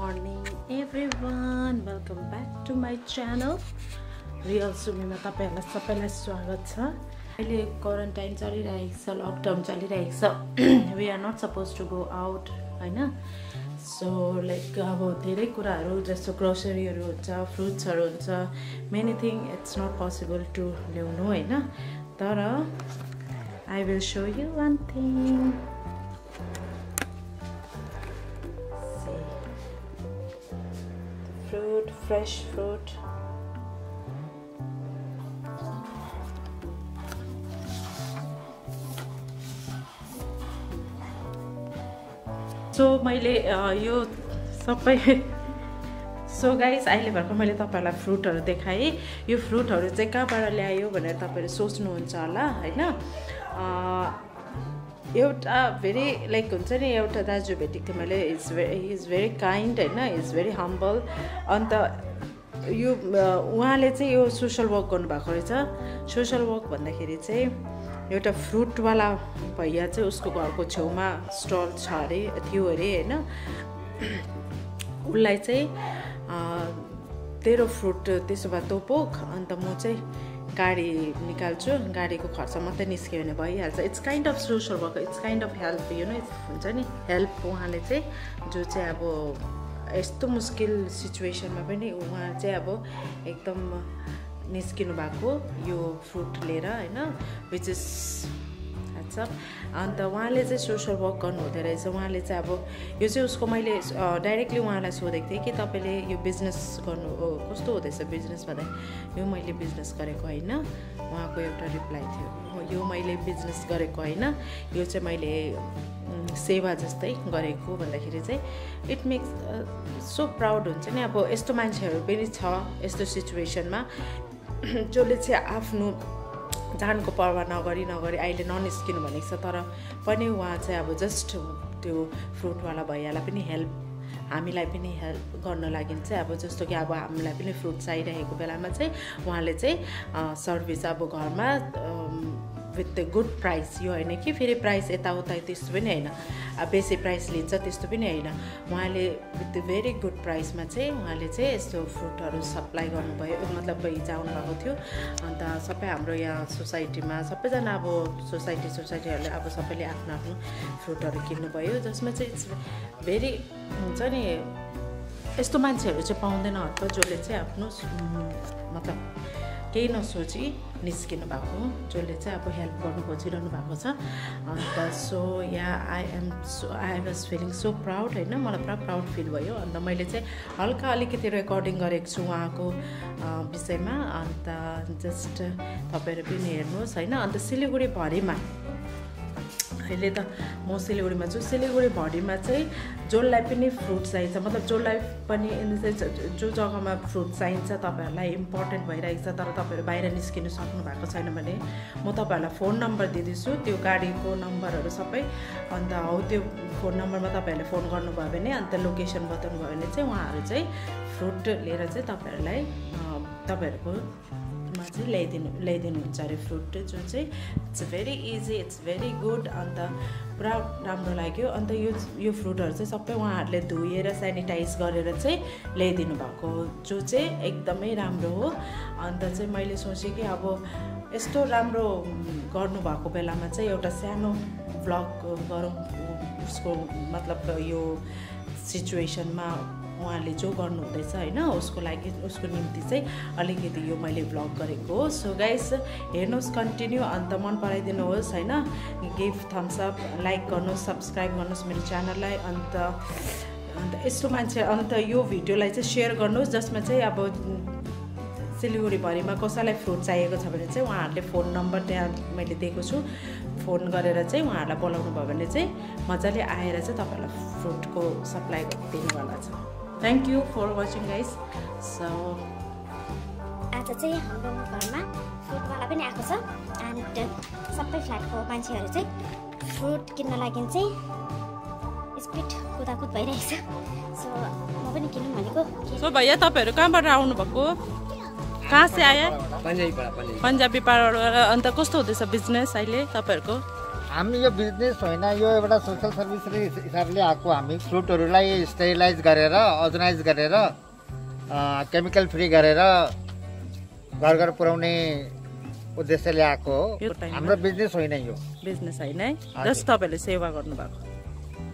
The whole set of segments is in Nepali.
morning everyone. Welcome back to my channel. Real Sumima तपाईँहरूलाई सबैलाई स्वागत छ। अहिले क्वारेन्टाइन चलिरहेको छ लकडाउन चलिरहेको छ। We are not suppose to go out होइन? सो लाइक अब धेरै कुराहरू जस्तो ग्रोसरीहरू हुन्छ फ्रुट्सहरू हुन्छ many thing it's not possible to ल्याउनु होइन? तर I will show you one thing fresh fruit. So मैले यो सबै सो गाइस अहिले भर्खर मैले तपाईँहरूलाई फ्रुटहरू देखाएँ यो फ्रुटहरू चाहिँ कहाँबाट ल्यायो भनेर तपाईँहरू सोच्नुहुन्छ होला होइन एउटा भेरी लाइक हुन्छ नि एउटा दाजु भेटेको थिएँ मैले is very is very kind होइन? इज भेरी हम्बल अन्त यो उहाँले चाहिँ यो सोसल वर्क गर्नुभएको रहेछ। सोसल वर्क भन्दाखेरि चाहिँ एउटा फ्रुटवाला भैया चाहिँ उसको घरको छेउमा स्टल छ अरे थियो अरे होइन? उसलाई चाहिँ तेरो फ्रुट त्यसो भए तोपोक अन्त म चाहिँ गाडी निकाल्छु गाडीको खर्च मात्रै निस्क्यो भने भइहाल्छ। It's kind of social work it's kind of help you know हुन्छ नि। हेल्प उहाँले चाहिँ जो चाहिँ अब यस्तो मुस्किल सिचुएसनमा पनि उहाँ चाहिँ अब एकदम निस्किनु भएको यो फ्रुट लिएर होइन विच इज हेट्सअप अन्त उहाँले चाहिँ सोसल वर्क गर्नु हुँदो रहेछ। उहाँले चाहिँ अब यो चाहिँ उसको मैले डाइरेक्टली उहाँलाई सोधेको थिएँ कि तपाईँले यो बिजनेस गर्नु कस्तो हुँदैछ बिजनेस भन्दा? यो मैले बिजनेस गरेको होइन। उहाँको एउटा रिप्लाई थियो। यो मैले बिजनेस गरेको होइन। यो चाहिँ मैले सेवा जस्तै गरेको भन्दाखेरि चाहिँ इट मेक्स सो प्राउड हुन्छ नि। अब यस्तो मान्छेहरू पनि छ यस्तो सिचुएसनमा। जसले चाहिँ आफ्नो जानको पर्वाह नगरी नगरी अहिले ननिस्किनु भनेको छ तर पनि उहाँ चाहिँ अब जस्ट त्यो फ्रुटवाला भैयालाई पनि हेल्प हामीलाई पनि हेल्प गर्न लागि चाहिँ अब जस्तो कि अब हामीलाई पनि फ्रुट चाहिरहेको बेलामा चाहिँ उहाँले चाहिँ सर्भिस अब घरमा विथ द गुड प्राइस यो होइन कि फेरि प्राइस यताउता त्यस्तो पनि होइन बेसी प्राइस लिन्छ त्यस्तो पनि होइन उहाँले विथ द भेरी गुड प्राइसमा चाहिँ उहाँले चाहिँ यस्तो फ्रुटहरू सप्लाई गर्नुभयो मतलब हिजो आउनुभएको थियो अन्त सबै हाम्रो यहाँ सोसाइटीमा सबैजना अब सोसाइटी सोसाइटीहरूले अब सबैले आफ्नो आफ्नो फ्रुटहरू किन्नुभयो जसमा चाहिँ इट्स भेरी हुन्छ नि यस्तो मान्छेहरू चाहिँ पाउँदैन हत्त जसले चाहिँ आफ्नो मतलब केही नसोची निस्किनु भएको जसले चाहिँ अब हेल्प गर्नु खोजिरहनु भएको छ। And so yeah I am so I was feeling so proud होइन? मलाई पुरा प्राउड फिल भयो। अन्त मैले चाहिँ हल्का अलिकति रेकर्डिङ गरेको छु उहाँको विषयमा। अन्त जस्ट तपाईँहरू पनि हेर्नुहोस् होइन? अन्त सिलगढी भरिमा अहिले त म सिलगढीमा छु सिलगढी भरिमा चाहिँ जसलाई पनि फ्रुट चाहिन्छ मतलब जसलाई पनि इन द सेन्स जो जग्गामा फ्रुट चाहिन्छ तपाईँहरूलाई इम्पोर्टेन्ट भइरहेको छ तर तपाईँहरू बाहिर निस्किनु सक्नु भएको छैन भने म तपाईँहरूलाई फोन नम्बर दिँदैछु त्यो गाडीको नम्बरहरू सबै अन्त हौ त्यो फोन नम्बरमा तपाईँहरूले फोन गर्नुभयो भने अन्त लोकेसन बताउनु भयो भने चाहिँ उहाँहरू चाहिँ फ्रुट लिएर चाहिँ तपाईँहरूलाई तपाईँहरूको मा चाहिँ ल्याइदिनु ल्याइदिनुहुन्छ अरे फ्रुट जो चाहिँ it's very easy it's very good and पुरा राम्रो लाग्यो। अन्त यो यो फ्रुटहरू चाहिँ सबै उहाँहरूले धोएर सेनिटाइज गरेर चाहिँ ल्याइदिनु भएको जो चाहिँ एकदमै राम्रो हो। अन्त चाहिँ मैले सोचेँ कि अब यस्तो राम्रो गर्नुभएको बेलामा चाहिँ एउटा सानो भ्लग गरौँ उसको मतलब यो सिचुएसनमा उहाँले जो गर्नुहुँदैछ होइन उसको लागि उसको निम्ति चाहिँ अलिकति यो मैले भ्लग गरेको हो। सो गाइस हेर्नुहोस् कन्टिन्यू अन्त मन पराइदिनुहोस् होइन? गिभ थम्सअप लाइक गर्नुहोस् सब्सक्राइब गर्नुहोस् मेरो च्यानललाई अन्त अन्त यस्तो मान्छे अन्त यो भिडियोलाई चाहिँ सेयर गर्नुहोस् जसमा चाहिँ अब सिलगढीभरिमा कसैलाई फ्रुट चाहिएको छ भने चाहिँ उहाँहरूले फोन नम्बर त्यहाँ मैले दिएको छु। फोन गरेर चाहिँ उहाँहरूलाई बोलाउनु भयो भने चाहिँ मजाले आएर चाहिँ तपाईँहरूलाई फ्रुटको सप्लाई दिनुवाला छ। Thank you for watching guys so आज चाहिँ हाम्रो घरमा फ्रुटवाला पनि आएको छ। एन्ड सबै फ्ल्याटको मान्छेहरू चाहिँ फ्रुट किन्न लागि चाहिँ स्पिड कुदाकुद भइरहेछ सो म पनि किनौँ भनेको। सो भैया तपाईँहरू कहाँबाट आउनुभएको? कहाँ से आए? पन्जाबी पाडाबाट अन्त कस्तो हुँदैछ बिजनेस अहिले तपाईँहरूको? हामी यो बिज़नेस होइन यो एउटा सोसियल सर्भिसले हिस- हिसाबले आएको हामी फ्रुटहरूलाई स्टेरिलाइज गरेर अर्गनाइज गरेर केमिकल फ्री गरेर घर घर पुर्याउने उद्देश्यले आएको हो हाम्रो बिज़नेस होइन यो. बिज़नेस होइन है जस्ट तपाईँहरूले सेवा गर्नुभएको।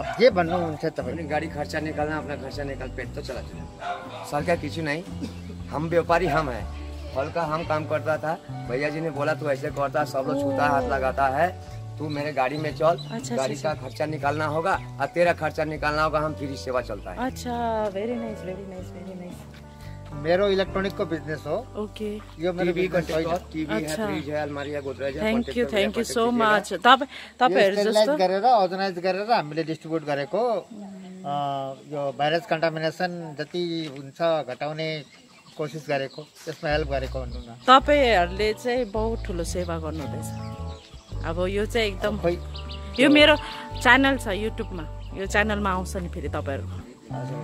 अब जे भन्नुहुन्छ तपाईँले गाड़ी खर्चा निकालना अपना खर्चा निकाल पेट तो चला चला सरकार किसी नहीं हम व्यापारी हम हैं। फल का हम काम करता था। भैया जी ने बोला तू ऐसे करता सब लोग छूता हाथ लगाता है। तू मेरे गाड़ी में चल अच्छा, गाड़ी अच्छा, का खर्चा निकालना होगा और तेरा खर्चा निकालना होगा हम फ्री सेवा चलता है। अच्छा very nice very nice very nice मेरो इलेक्ट्रोनिकको बिज़नेस हो। ओके। यो मेरो टीवी होइन कंटेक्टर टीवी है अच्छा। फ्रिज है अलमारी है गोदरेज है thank you thank you so much तपाईँहरू स्टेरिलाइज जस्तो गरेर अर्गनाइज गरेर हामीले डिस्ट्रिब्युट गरेको। अ, यो भाइरस कन्टामिनेसन जति हुन्छ घटाउने कोसिस गरेको त्यसमा हेल्प गरेको भन्नु न। तपाईँहरूले चाहिँ बहुत ठुलो सेवा गर्नुहुँदैछ। अब यो चाहिँ एकदम यो मेरो च्यानल छ युट्युबमा। यो च्यानलमा आउँछ नि फेरि तपाईँहरूको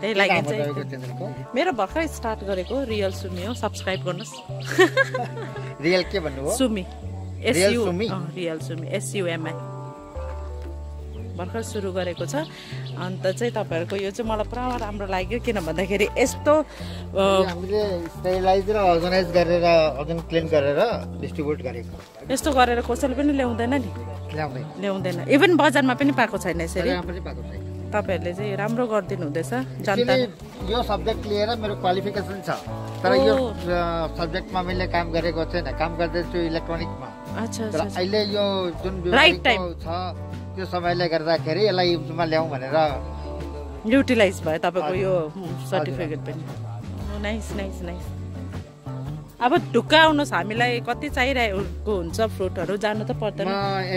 त्यही लागि चाहिँ मेरो। भर्खरै स्टार्ट गरेको रियल सुमी हो सब्सक्राइब गर्नुहोस्। रियल के भन्नुभयो? Sumi. S U? Real Sumi. S U M I भर्खर सुरु गरेको छ। अन्त चाहिँ तपाईँहरूको यो चाहिँ मलाई पुरा राम्रो लाग्यो किन भन्दाखेरि यस्तो हामीले र अर्गनाइज गरेर अर्गन क्लिन गरेर डिस्ट्रिब्युट गरेको। यस्तो गरेर कसैले पनि ल्याउँदैन नि? ल्याउँदै ल्याउँदैन। इभन बजारमा पनि पाएको छैन यसरी? तपाईँहरूले चाहिँ राम्रो गरिदिनु हुँदैछ जनता। यो सब्जेक्ट लिएर मेरो क्वालिफिकेसन छ। तर यो। सब्जेक्टमा मैले काम गरेको छैन। काम गर्दैछु इलेक्ट्रोनिकमा अच्छा अहिले यो जुन छ त्यो समयले गर्दाखेरि यसलाई युजमा ल्याउँ भनेर। युटिलाइज भयो तपाईँको यो सर्टिफिकेट पनि। नाइस नाइस नाइस अब ढुक्क आउनुहोस् हामीलाई कति चाहिरहेको हुन्छ फ्रुटहरू? जानु त पर्दैन।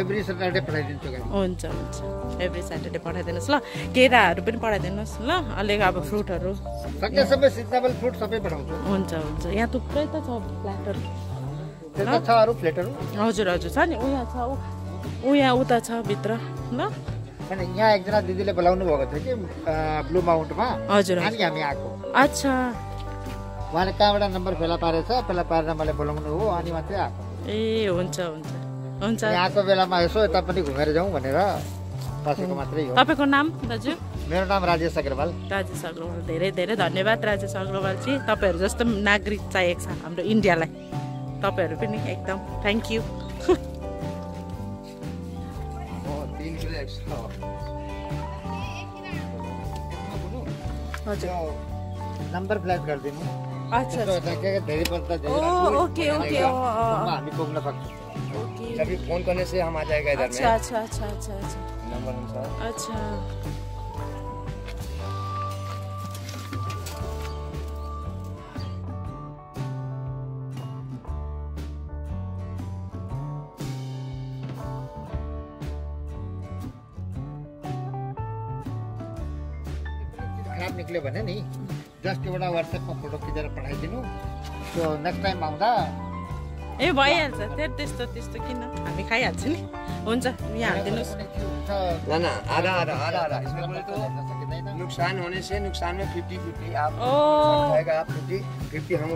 एभ्री सटरडे पठाइदिन्छु हुन्छ हुन्छ। एभ्री स्याटरडे पठाइदिनुहोस्। ल केराहरू पनि पठाइदिनुहोस्। ल अलिक अब फ्रुटहरू। फ्रुट सबै पठाउँछु। हुन्छ हुन्छ। यहाँ थुप्रै त छ फ्लेटहरू। हजुर हजुर। छ नि? उहाँ छ ऊ यहाँ उता छ भित्र। ल। यहाँ एकजना दिदीले बोलाउनु भएको थियो कि ब्लु माउन्टमा हजुर हामी आएको। अच्छा। उहाँले कहाँबाट नम्बर फेला पारेछ? फेला पारेर मैले बोलाउनु हो अनि मात्रै आएको। ए हुन्छ हुन्छ। हुन्छ। आएको बेलामा यसो यता पनि घुमेर जाउँ भनेर बसेको मात्रै हो। तपाईँको नाम दाजु? मेरो नाम राजेश अग्रवाल। राजेश अग्रवाल। धेरै धेरै धन्यवाद राजेश अग्रवालजी। तपाईँहरू जस्तो नागरिक चाहिएको छ हाम्रो इन्डियालाई। तपाईँहरू पनि एकदम थ्याङ्क यू हजुर। नम्बर फ्ल्यास गरिदिनु। अच्छा यसो यता के के धेरै पर्दा धेरै ओ, लाग्छ। ओके, ओके, ओ, ओ, ओ। फोनमा हामी पुग्न सक्छौँ। ओके। जब फोन करने से हम आ जाएगा इधर अच्छा में। अच्छा अच्छा अच्छा अच्छा नंबर अनुसार। अच्छा। खराब निक्ल्यो भने नि जस्ट एउटा वाट्सएपमा फोटो खिचेर पठाइदिनु। त्यो नेक्स्ट टाइम आउँदा ए भइहाल्छ। त्यो त्यस्तो त्यस्तो किन? हामी खाइहाल्छ नि। हुन्छ यहाँ हालिदिनुहोस्। नुकसान होने से नुकसान में फिफ्टी फिफ्टी आप आप फिफ्टी फिफ्टी हम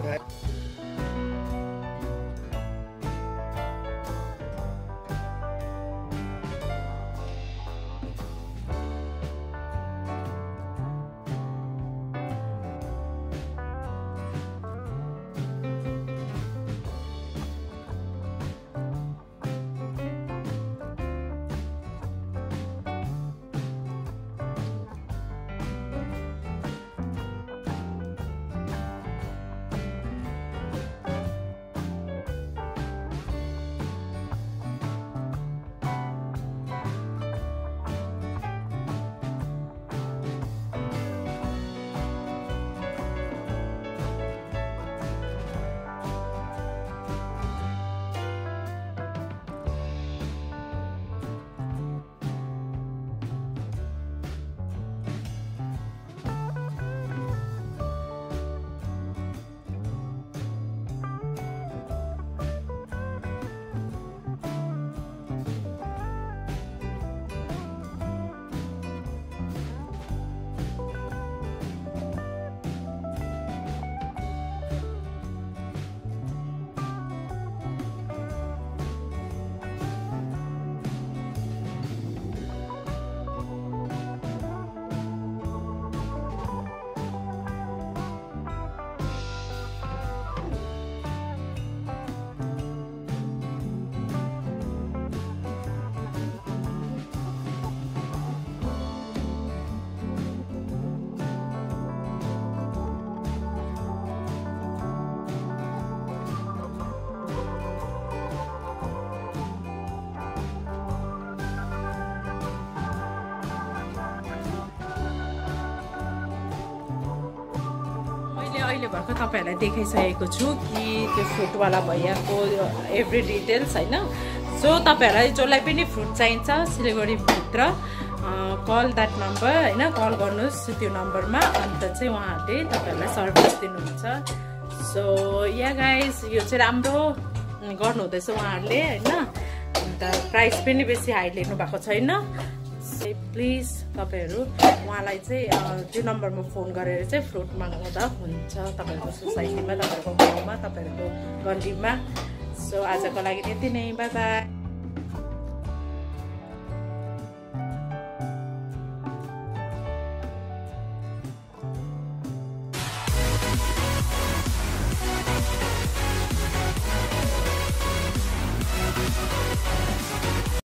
अहिले भर्खर तपाईँहरूलाई देखाइसकेको छु कि त्यो फ्रुटवाला भैयाको एभ्री डिटेल्स होइन? सो तपाईँहरूलाई जसलाई पनि फ्रुट चाहिन्छ सिलगढीभित्र कल द्याट नम्बर होइन? कल गर्नुहोस् त्यो नम्बरमा अन्त चाहिँ उहाँहरूले तपाईँहरूलाई सर्भिस दिनुहुन्छ। सो या गाइस यो चाहिँ राम्रो गर्नुहुँदैछ उहाँहरूले होइन? अन्त प्राइस पनि बेसी हाई लिनु भएको छैन। प्लिज तपाईँहरू उहाँलाई चाहिँ त्यो नम्बरमा फोन गरेर चाहिँ फ्रुट मगाउँदा हुन्छ तपाईँहरूको सोसाइटीमा तपाईँहरूको गाउँमा तपाईँहरूको गल्लीमा। सो आजको लागि यति नै बाई